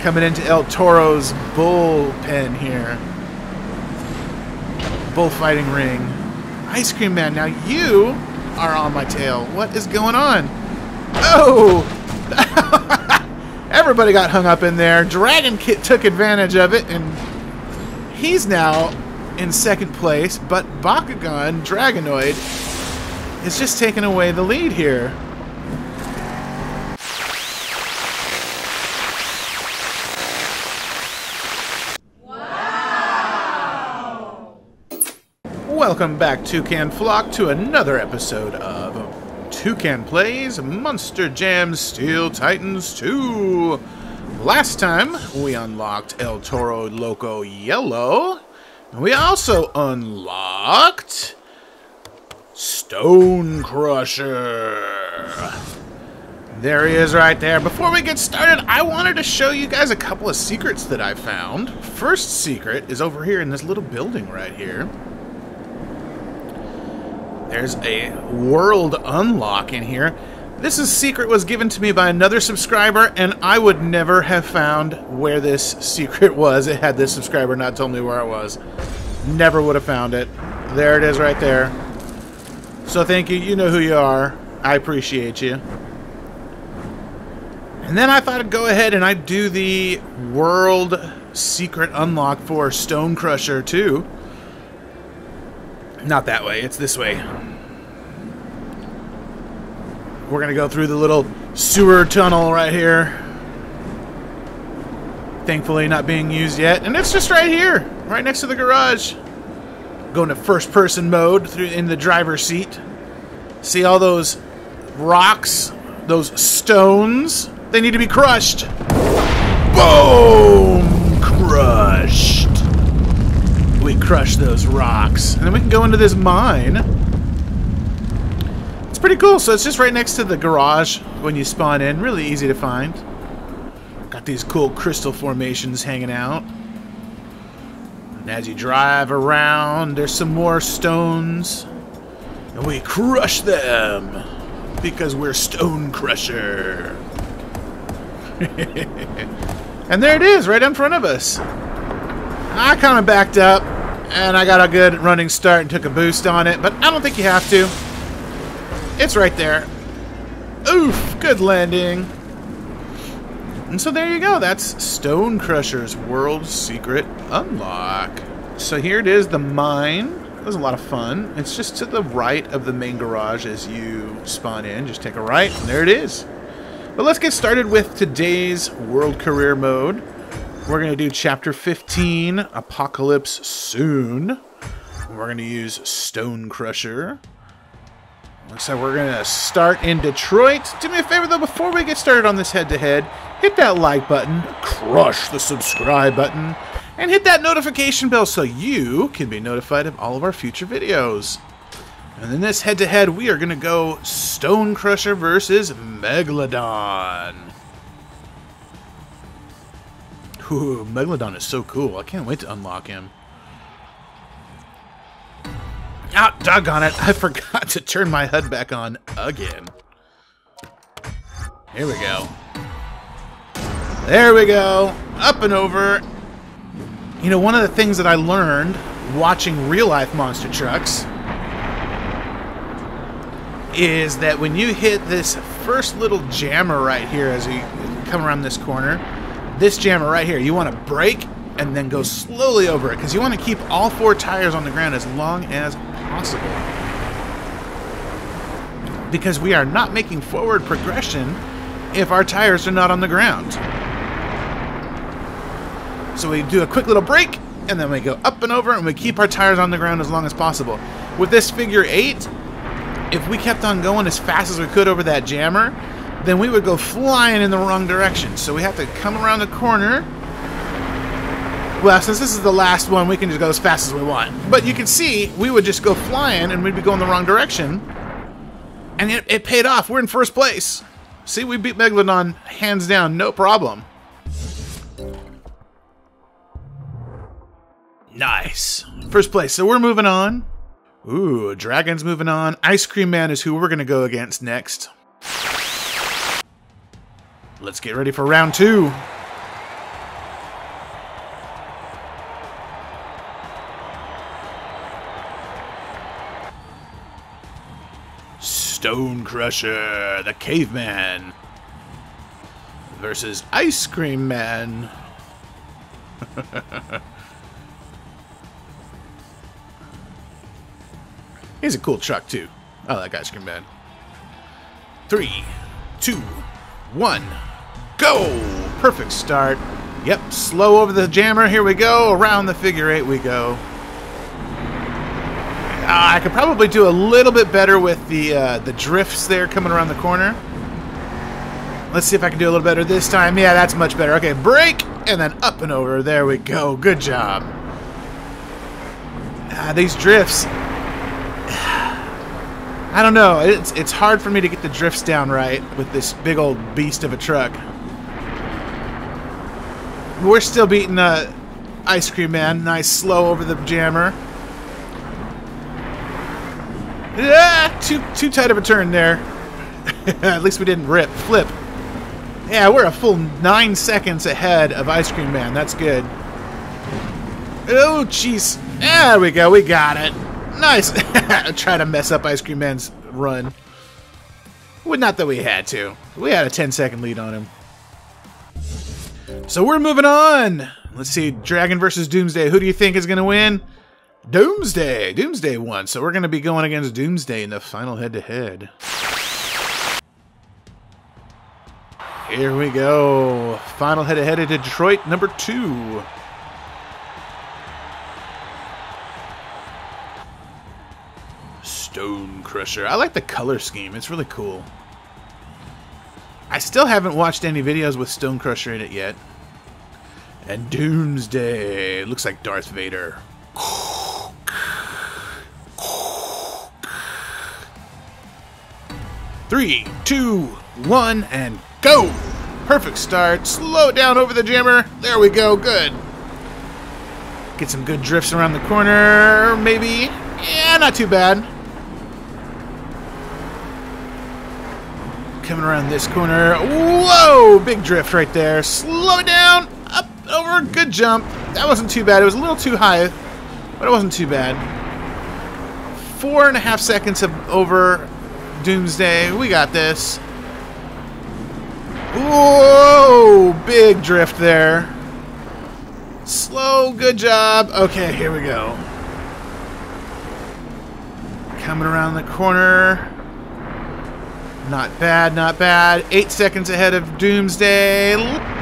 coming into El Toro's bullpen here. Bullfighting ring. Ice Cream Man, now you are on my tail. What is going on? Oh! Everybody got hung up in there. Dragon Kit took advantage of it, and he's now in second place. But Bakugan, Dragonoid, is just taking away the lead here. Welcome back, Toucan Flock, to another episode of Toucan Plays Monster Jam Steel Titans 2. Last time, we unlocked El Toro Loco Yellow. And we also unlocked Stone Crusher. There he is right there. Before we get started, I wanted to show you guys a couple of secrets that I found. First secret is over here in this little building right here. There's a world unlock in here. This is secret was given to me by another subscriber, and I would never have found where this secret was. It had this subscriber not told me where it was. Never would have found it. There it is right there. So thank you. You know who you are. I appreciate you. And then I thought I'd go ahead and I'd do the world secret unlock for Stone Crusher too. Not that way, it's this way. We're gonna go through the little sewer tunnel right here. Thankfully not being used yet. And it's just right here, right next to the garage. Going to first person mode through in the driver's seat. See all those rocks, those stones? They need to be crushed. Boom! Crushed. We crush those rocks. And then we can go into this mine. It's pretty cool. So it's just right next to the garage when you spawn in. Really easy to find. Got these cool crystal formations hanging out. And as you drive around, there's some more stones. And we crush them. Because we're Stone Crusher. and there it is, right in front of us. I kind of backed up, and I got a good running start and took a boost on it, but I don't think you have to. It's right there. Oof, good landing. And so there you go. That's Stone Crusher's World Secret Unlock. So here it is, the mine. It was a lot of fun. It's just to the right of the main garage as you spawn in. Just take a right, and there it is. But let's get started with today's World Career Mode. We're going to do Chapter 15, Apocalypse Soon. We're going to use Stone Crusher. Looks like we're going to start in Detroit. Do me a favor, though, before we get started on this head-to-head, -head, hit that like button, crush the subscribe button, and hit that notification bell so you can be notified of all of our future videos. And in this head-to-head, -head, we are going to go Stone Crusher versus Megalodon. Ooh, Megalodon is so cool. I can't wait to unlock him. Ah, doggone it. I forgot to turn my HUD back on again. Here we go. There we go. Up and over. You know, one of the things that I learned watching real-life monster trucks is that when you hit this first little jammer right here as you come around this corner, this jammer right here, you want to brake and then go slowly over it because you want to keep all four tires on the ground as long as possible. Because we are not making forward progression if our tires are not on the ground. So we do a quick little brake and then we go up and over and we keep our tires on the ground as long as possible. With this figure 8, if we kept on going as fast as we could over that jammer, then we would go flying in the wrong direction. So we have to come around the corner. Well, since this is the last one, we can just go as fast as we want. But you can see, we would just go flying and we'd be going the wrong direction. And it, it paid off. We're in first place. See, we beat Megalodon hands down, no problem. Nice. First place. So we're moving on. Ooh, Dragon's moving on. Ice Cream Man is who we're going to go against next. Let's get ready for round two. Stone Crusher, the Caveman, versus Ice Cream Man. He's a cool truck, too. I like Ice Cream Man. Three, two, one go! Perfect start. Yep, slow over the jammer. Here we go. Around the figure eight we go. Uh, I could probably do a little bit better with the uh, the drifts there coming around the corner. Let's see if I can do a little better this time. Yeah, that's much better. Okay, break, and then up and over. There we go. Good job. Ah, these drifts. I don't know. It's it's hard for me to get the drifts down right with this big old beast of a truck. We're still beating uh, Ice Cream Man. Nice slow over the jammer. Yeah, too too tight of a turn there. At least we didn't rip flip. Yeah, we're a full nine seconds ahead of Ice Cream Man. That's good. Oh, jeez. There we go. We got it. Nice. Try to mess up Ice Cream Man's run. Well, not that we had to. We had a 10 second lead on him. So we're moving on. Let's see. Dragon versus Doomsday. Who do you think is going to win? Doomsday. Doomsday won. So we're going to be going against Doomsday in the final head to head. Here we go. Final head to head at Detroit number two. Stone Crusher. I like the color scheme. It's really cool. I still haven't watched any videos with Stone Crusher in it yet. And Doomsday. Looks like Darth Vader. Three, two, one, and go! Perfect start. Slow it down over the jammer. There we go. Good. Get some good drifts around the corner, maybe. Yeah, not too bad. Coming around this corner. Whoa! Big drift right there. Slow it down. Over. Good jump. That wasn't too bad. It was a little too high, but it wasn't too bad. Four and a half seconds over Doomsday. We got this. Whoa! Big drift there. Slow, good job. Okay, here we go. Coming around the corner. Not bad, not bad. Eight seconds ahead of Doomsday.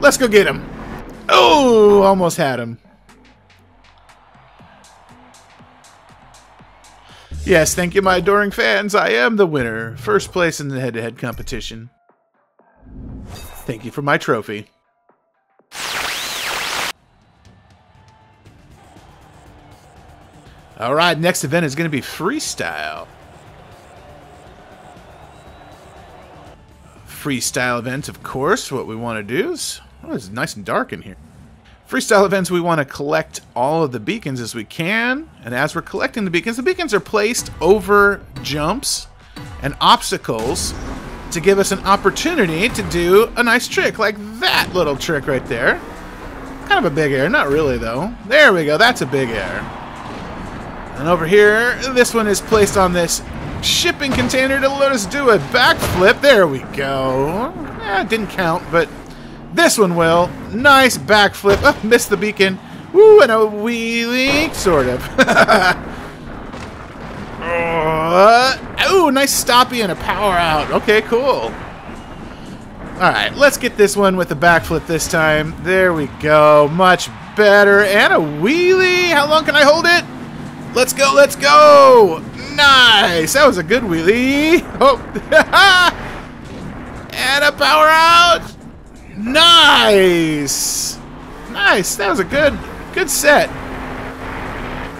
Let's go get him. Oh, almost had him. Yes, thank you, my adoring fans. I am the winner. First place in the head to head competition. Thank you for my trophy. All right, next event is going to be freestyle. Freestyle event, of course. What we want to do is... Oh, it's nice and dark in here. Freestyle events, we want to collect all of the beacons as we can. And as we're collecting the beacons, the beacons are placed over jumps and obstacles to give us an opportunity to do a nice trick, like that little trick right there. Kind of a big air, not really though. There we go, that's a big air. And over here, this one is placed on this shipping container to let us do a backflip. There we go. Eh, didn't count, but this one will. Nice backflip. Oh, missed the beacon. Woo, and a wheelie, sort of. oh, nice stoppy and a power out. Okay, cool. Alright, let's get this one with the backflip this time. There we go. Much better. And a wheelie. How long can I hold it? Let's go, let's go. Nice. That was a good wheelie. Oh. and a power out. Nice! Nice. That was a good, good set.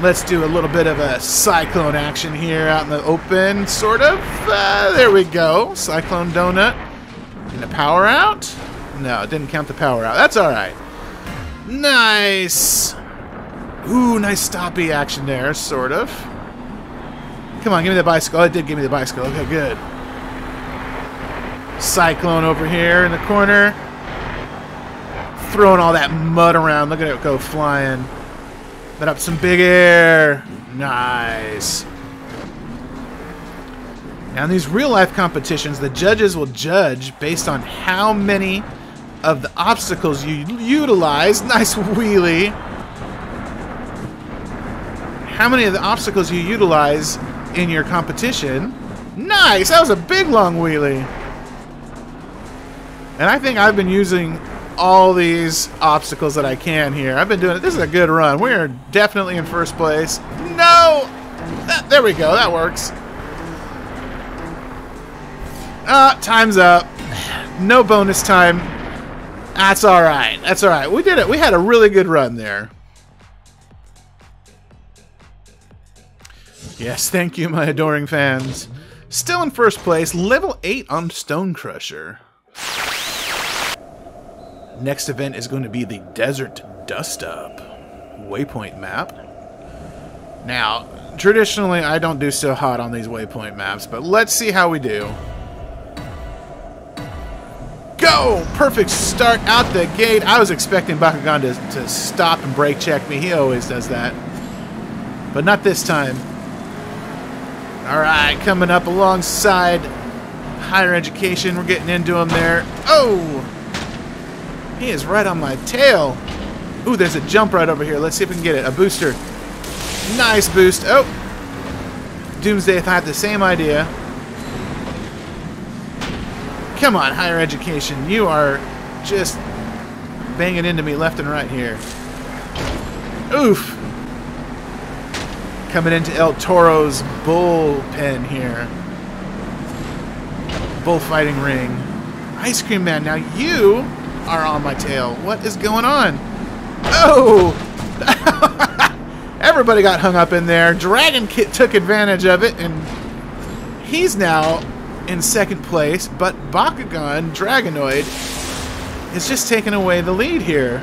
Let's do a little bit of a cyclone action here out in the open, sort of. Uh, there we go. Cyclone donut. And a power out? No, it didn't count the power out. That's all right. Nice. Ooh, nice stoppy action there, sort of. Come on, give me the bicycle. Oh, it did give me the bicycle. Okay, good. Cyclone over here in the corner throwing all that mud around. Look at it go flying. Let up some big air. Nice. Now, in these real life competitions, the judges will judge based on how many of the obstacles you utilize. Nice wheelie. How many of the obstacles you utilize in your competition. Nice! That was a big long wheelie. And I think I've been using all these obstacles that I can here. I've been doing it. This is a good run. We are definitely in first place. No! That, there we go. That works. Ah, uh, time's up. No bonus time. That's all right. That's all right. We did it. We had a really good run there. Yes, thank you, my adoring fans. Still in first place, level 8 on Stone Crusher. Next event is going to be the Desert Dust Up waypoint map. Now, traditionally, I don't do so hot on these waypoint maps, but let's see how we do. Go! Perfect start out the gate. I was expecting Bakugan to, to stop and brake check me. He always does that. But not this time. Alright, coming up alongside higher education. We're getting into him there. Oh! He is right on my tail. Ooh, there's a jump right over here. Let's see if we can get it. A booster. Nice boost. Oh! Doomsday if I had the same idea. Come on, higher education. You are just banging into me left and right here. Oof! Coming into El Toro's bullpen here. Bullfighting ring. Ice Cream Man, now you are on my tail. What is going on? Oh! Everybody got hung up in there. Dragon Kit took advantage of it, and he's now in second place, but Bakugan Dragonoid is just taking away the lead here.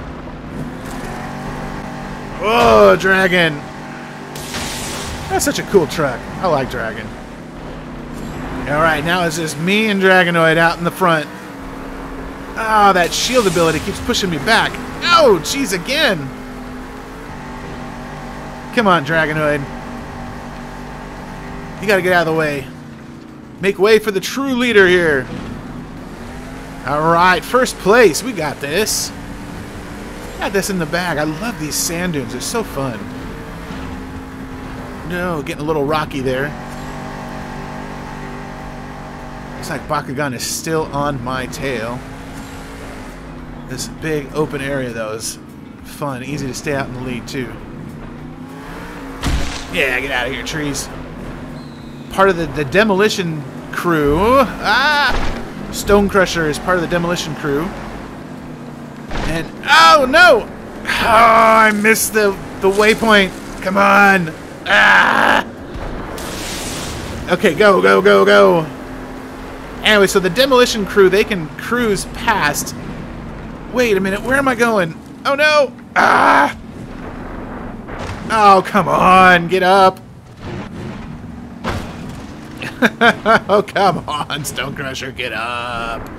Oh, Dragon. That's such a cool truck. I like Dragon. Alright, now it's just me and Dragonoid out in the front. Ah, that shield ability keeps pushing me back. Oh, jeez, again. Come on, Dragonoid. You gotta get out of the way. Make way for the true leader here. Alright, first place. We got this. Got this in the bag. I love these sand dunes. They're so fun. No, getting a little rocky there. Looks like Bakugan is still on my tail. This big open area, though, is fun. Easy to stay out in the lead, too. Yeah, get out of here, trees part of the, the demolition crew. Ah! Stone Crusher is part of the demolition crew. And oh no! Oh, I missed the the waypoint. Come on! Ah! Okay, go, go, go, go. Anyway, so the demolition crew they can cruise past. Wait a minute, where am I going? Oh no! Ah! Oh, come on, get up. oh, come on, Stone Crusher, get up.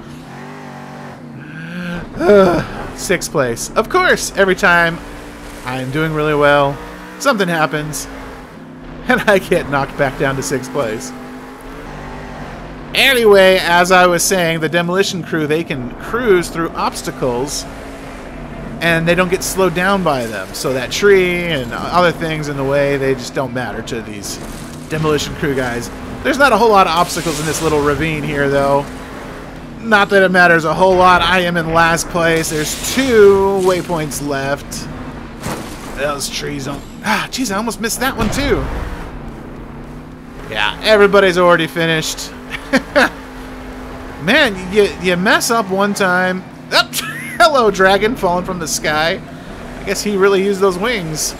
Sixth place. Of course, every time I'm doing really well, something happens, and I get knocked back down to sixth place. Anyway, as I was saying, the demolition crew, they can cruise through obstacles and they don't get slowed down by them. So that tree and other things in the way, they just don't matter to these demolition crew guys. There's not a whole lot of obstacles in this little ravine here, though. Not that it matters a whole lot. I am in last place. There's two waypoints left. Those trees don't... Ah, jeez, I almost missed that one, too. Yeah, everybody's already finished. Man, you, you mess up one time. Oh, hello, dragon falling from the sky. I guess he really used those wings.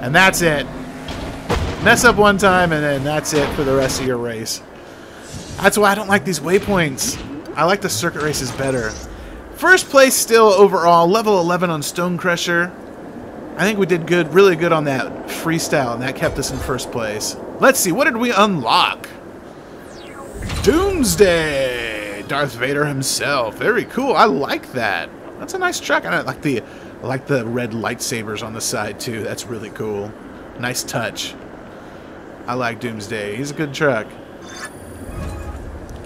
And that's it. Mess up one time, and then that's it for the rest of your race. That's why I don't like these waypoints. I like the circuit races better. First place still overall, level 11 on Stone Crusher. I think we did good, really good on that freestyle, and that kept us in first place. Let's see, what did we unlock? Doomsday! Darth Vader himself. Very cool. I like that. That's a nice truck. I like the I like the red lightsabers on the side too. That's really cool. Nice touch. I like Doomsday. He's a good truck.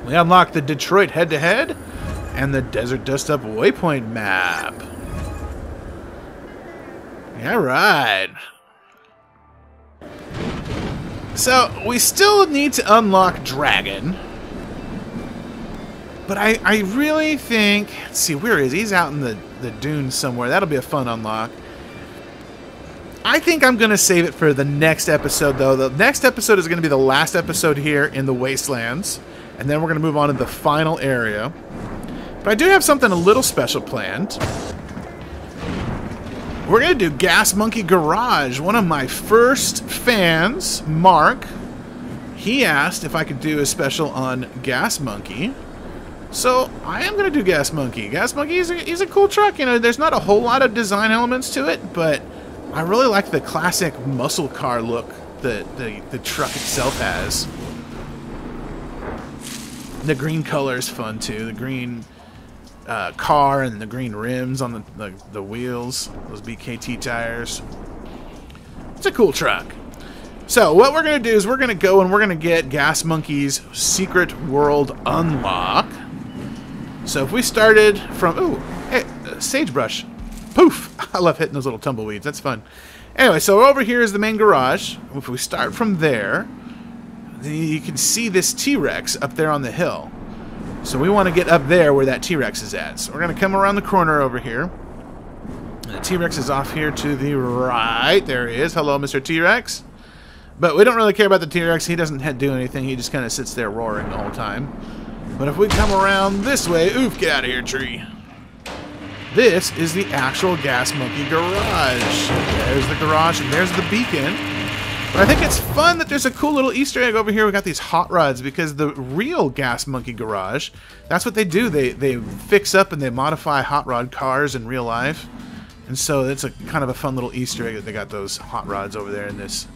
We unlock the Detroit head-to-head -head and the Desert Dust Up Waypoint map. All right. So, we still need to unlock Dragon. But I, I really think... Let's see, where is he? He's out in the, the dunes somewhere. That'll be a fun unlock. I think I'm going to save it for the next episode, though. The next episode is going to be the last episode here in the Wastelands. And then we're going to move on to the final area. But I do have something a little special planned. We're going to do Gas Monkey Garage. One of my first fans, Mark, he asked if I could do a special on Gas Monkey. So I am going to do Gas Monkey. Gas Monkey is a, he's a cool truck. You know, there's not a whole lot of design elements to it, but I really like the classic muscle car look that the, the truck itself has. The green color is fun too. The green uh, car and the green rims on the, the, the wheels, those BKT tires. It's a cool truck. So what we're going to do is we're going to go and we're going to get Gas Monkey's Secret World Unlock. So if we started from... Ooh, hey, uh, sagebrush. Poof! I love hitting those little tumbleweeds. That's fun. Anyway, so over here is the main garage. If we start from there, you can see this T-Rex up there on the hill. So we want to get up there where that T-Rex is at. So we're going to come around the corner over here. The T-Rex is off here to the right. There he is. Hello, Mr. T-Rex. But we don't really care about the T-Rex. He doesn't do anything. He just kind of sits there roaring the whole time. But if we come around this way... Oof, get out of here, tree. This is the actual Gas Monkey garage. There's the garage, and there's the beacon. But I think it's fun that there's a cool little Easter egg over here. We got these hot rods because the real Gas Monkey Garage, that's what they do. They they fix up and they modify hot rod cars in real life. And so it's a kind of a fun little Easter egg that they got those hot rods over there in this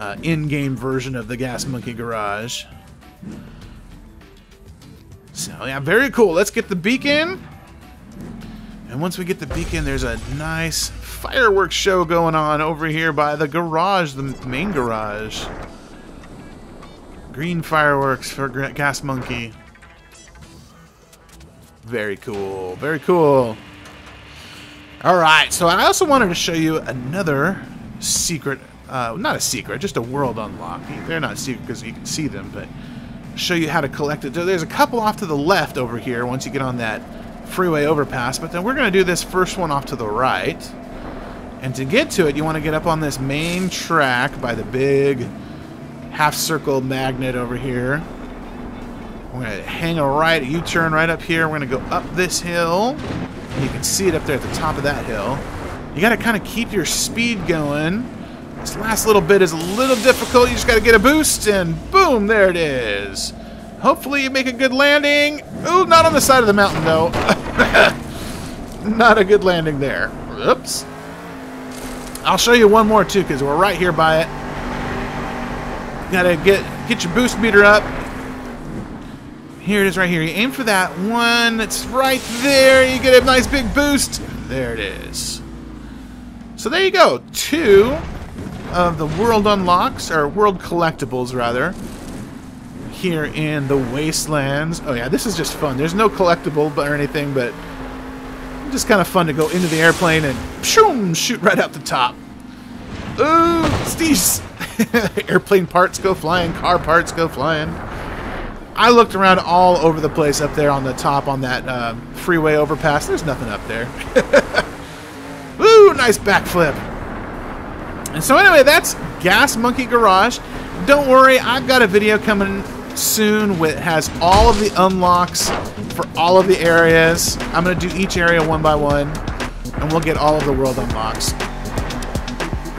uh, in-game version of the Gas Monkey Garage. So yeah, very cool. Let's get the beacon. And once we get the beacon, there's a nice fireworks show going on over here by the garage, the main garage. Green fireworks for Gas Monkey. Very cool. Very cool. Alright, so I also wanted to show you another secret, uh, not a secret, just a world unlock. They're not secret because you can see them, but show you how to collect it. There's a couple off to the left over here once you get on that freeway overpass, but then we're going to do this first one off to the right. And to get to it, you want to get up on this main track by the big half-circle magnet over here. We're going to hang a right, a U-turn right up here. We're going to go up this hill. You can see it up there at the top of that hill. You got to kind of keep your speed going. This last little bit is a little difficult. You just got to get a boost, and boom, there it is. Hopefully you make a good landing. Ooh, not on the side of the mountain, though. not a good landing there. Oops. I'll show you one more too, because we're right here by it. gotta get get your boost meter up. Here it is right here. You aim for that one that's right there. You get a nice big boost. There it is. So there you go. Two of the world unlocks, or world collectibles rather, here in the Wastelands. Oh yeah, this is just fun. There's no collectible or anything, but just kind of fun to go into the airplane and shoom, shoot right out the top. Ooh, steez! Airplane parts go flying, car parts go flying. I looked around all over the place up there on the top on that uh, freeway overpass. There's nothing up there. Ooh, nice backflip. And so anyway, that's Gas Monkey Garage. Don't worry, I've got a video coming soon with has all of the unlocks for all of the areas. I'm going to do each area one by one, and we'll get all of the world unlocks.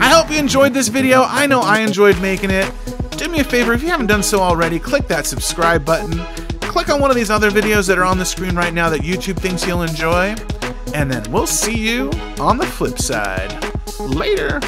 I hope you enjoyed this video. I know I enjoyed making it. Do me a favor, if you haven't done so already, click that subscribe button. Click on one of these other videos that are on the screen right now that YouTube thinks you'll enjoy. And then we'll see you on the flip side. Later!